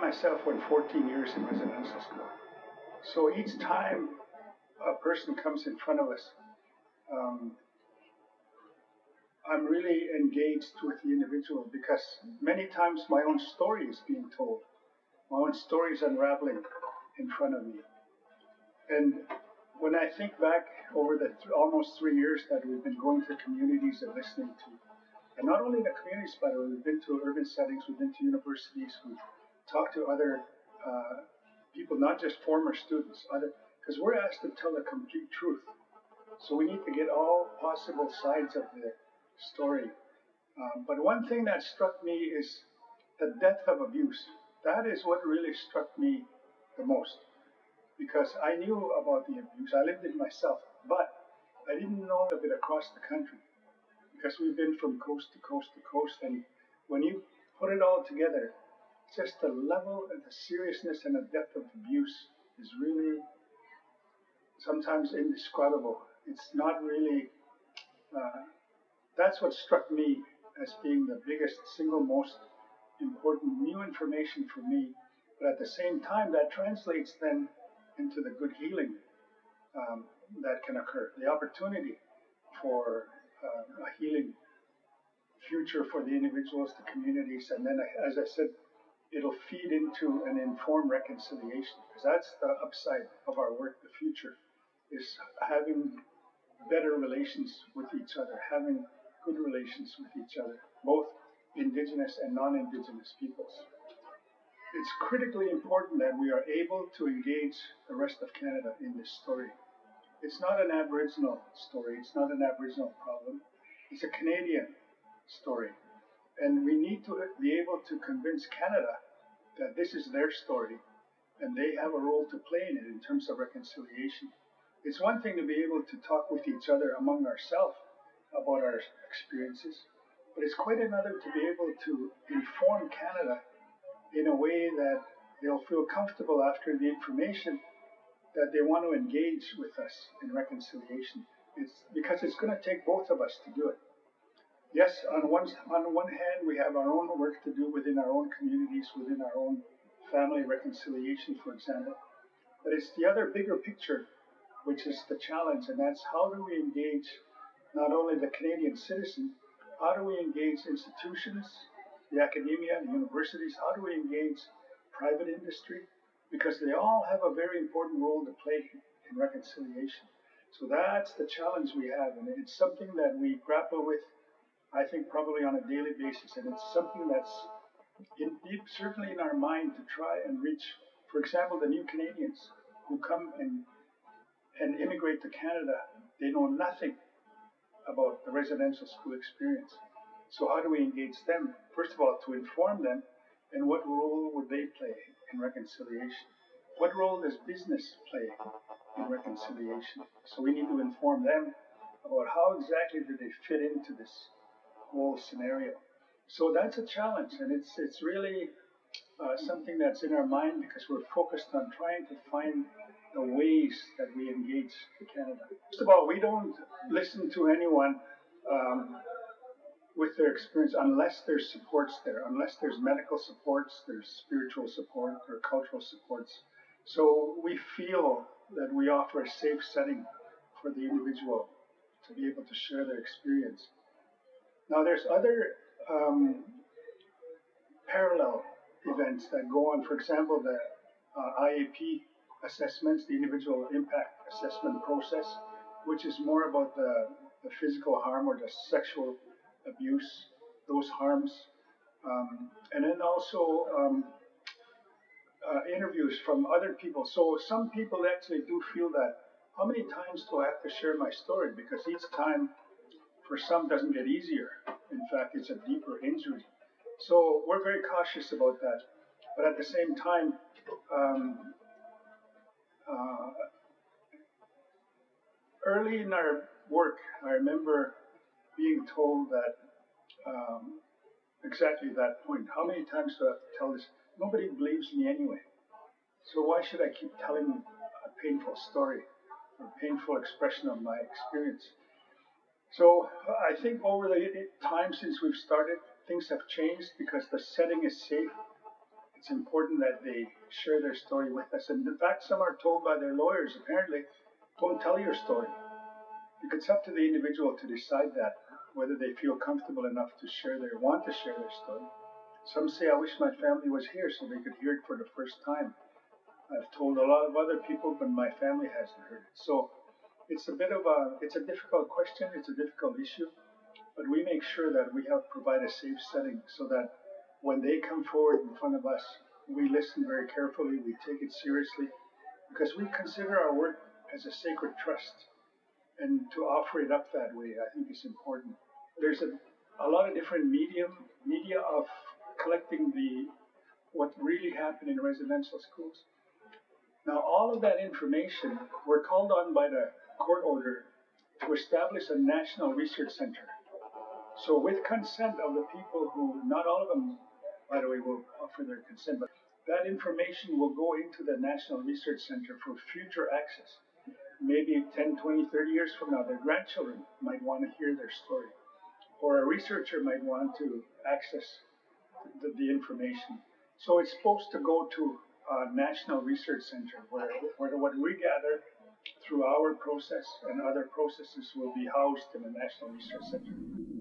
myself went 14 years in residential school. So each time a person comes in front of us, um, I'm really engaged with the individual because many times my own story is being told. My own story is unraveling in front of me. And when I think back over the th- almost three years that we've been going to communities and listening to, and not only the communities, but we've been to urban settings, we've been to universities, we've talked to other uh, people, not just former students, other because we're asked to tell the complete truth. So we need to get all possible sides of the story. Um, but one thing that struck me is the depth of abuse. That is what really struck me the most because I knew about the abuse. I lived it myself, but I didn't know of it across the country because we've been from coast to coast to coast. And when you put it all together, just the level and the seriousness and the depth of abuse is really sometimes indescribable. It's not really, uh, that's what struck me as being the biggest, single most important new information for me. But at the same time, that translates then into the good healing um, that can occur, the opportunity for uh, a healing future for the individuals, the communities, and then, as I said, it'll feed into an informed reconciliation because that's the upside of our work, the future, is having better relations with each other, having good relations with each other, both indigenous and non-indigenous peoples it's critically important that we are able to engage the rest of Canada in this story. It's not an Aboriginal story, it's not an Aboriginal problem, it's a Canadian story. And we need to be able to convince Canada that this is their story and they have a role to play in it in terms of reconciliation. It's one thing to be able to talk with each other among ourselves about our experiences, but it's quite another to be able to inform Canada in a way that they'll feel comfortable after the information that they want to engage with us in reconciliation. It's because it's going to take both of us to do it. Yes, on one on one hand, we have our own work to do within our own communities, within our own family reconciliation, for example. But it's the other bigger picture, which is the challenge, and that's how do we engage not only the Canadian citizen, how do we engage institutions, the academia, the universities, how do we engage private industry? Because they all have a very important role to play in reconciliation. So that's the challenge we have, and it's something that we grapple with, I think, probably on a daily basis, and it's something that's in deep, certainly in our mind to try and reach, for example, the new Canadians who come and and immigrate to Canada. They know nothing about the residential school experience. So how do we engage them? First of all, to inform them, and what role would they play in reconciliation? What role does business play in reconciliation? So we need to inform them about how exactly do they fit into this whole scenario. So that's a challenge, and it's it's really uh, something that's in our mind because we're focused on trying to find the ways that we engage Canada. First of all, we don't listen to anyone um, with their experience unless there's supports there, unless there's medical supports, there's spiritual support or cultural supports. So we feel that we offer a safe setting for the individual to be able to share their experience. Now there's other um, parallel events that go on. For example, the uh, IAP assessments, the individual impact assessment process, which is more about the, the physical harm or the sexual abuse, those harms, um, and then also um, uh, interviews from other people. So some people actually do feel that how many times do I have to share my story? Because each time for some doesn't get easier. In fact, it's a deeper injury. So we're very cautious about that. But at the same time, um, uh, early in our work, I remember being told that um, exactly that point. How many times do I have to tell this? Nobody believes me anyway. So why should I keep telling a painful story or painful expression of my experience? So uh, I think over the time since we've started, things have changed because the setting is safe. it's important that they share their story with us. And in fact, some are told by their lawyers, apparently, don't tell your story. It's up to the individual to decide that, whether they feel comfortable enough to share their, want to share their story. Some say, I wish my family was here so they could hear it for the first time. I've told a lot of other people, but my family hasn't heard it. So it's a bit of a, it's a difficult question, it's a difficult issue, but we make sure that we have provide a safe setting so that when they come forward in front of us, we listen very carefully, we take it seriously, because we consider our work as a sacred trust. And to offer it up that way, I think is important. There's a, a lot of different medium media of collecting the what really happened in residential schools. Now, all of that information, we're called on by the court order to establish a national research center. So, with consent of the people who, not all of them, by the way, will offer their consent, but that information will go into the National Research Center for future access. Maybe 10, 20, 30 years from now, their grandchildren might want to hear their story, or a researcher might want to access the, the information. So it's supposed to go to a national research center where, where what we gather through our process and other processes will be housed in the National Research Center.